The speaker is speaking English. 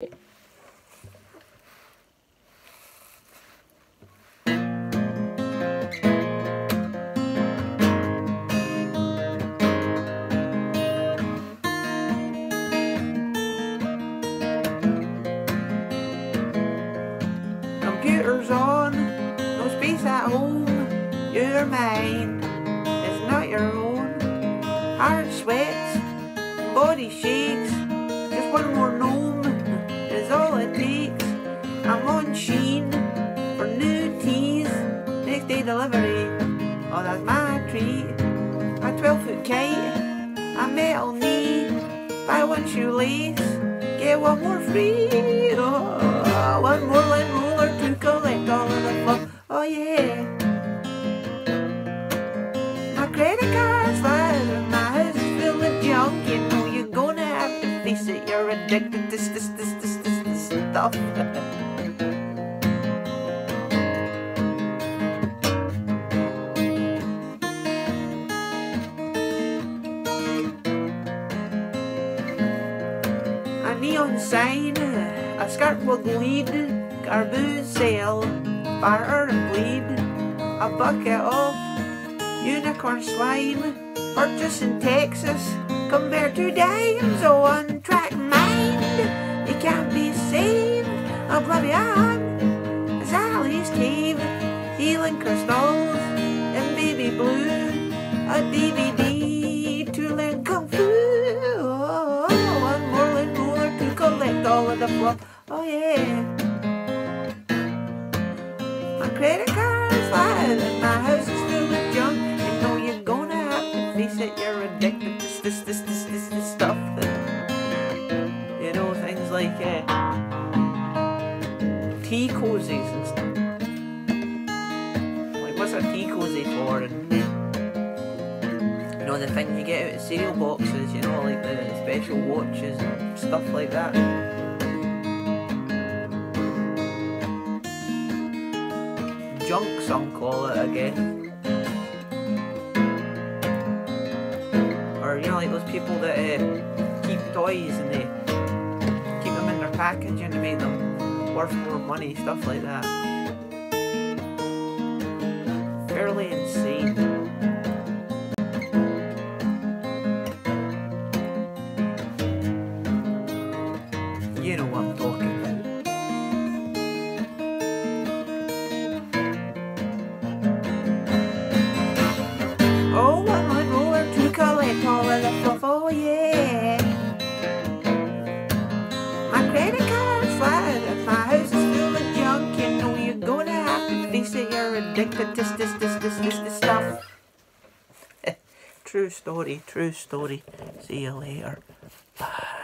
Computer's on, no space at home. Your mind is not your own. Heart sweats, body shakes. Just one more gnome delivery, oh that's my treat. A 12 foot kite, a metal knee. Buy one shoelace, get one more free. Oh, one more lint roller to collect all of the fluff. Oh yeah. My credit card's fine, my house is filled with junk. You know you're gonna have to face it. You're addicted to this, this, this, this, this, this stuff. A sign, a skirt with lead, garbage sale, fire and bleed, a bucket of unicorn slime, purchase in Texas, compare to dimes, oh one track mind, you can't be saved, oblivion, Sally's cave, healing crystals, and baby blue, a DVD all of the fluff, oh yeah. My credit card's live and my house is filled with junk. You know you're gonna have to face it. You're addicted to this, this, this, this, this, stuff. you know things like uh, tea cozies and stuff. Like what's a tea cozy for? And you know the thing you get out of cereal boxes. You know like the special watches and stuff like that. Junk, some call it, again. Or, you know, like those people that uh, keep toys and they keep them in their packaging to make them worth more money, stuff like that. Fairly insane. You know what I'm talking this, this, this, this, this, this stuff. true story, true story. See you later. Bye.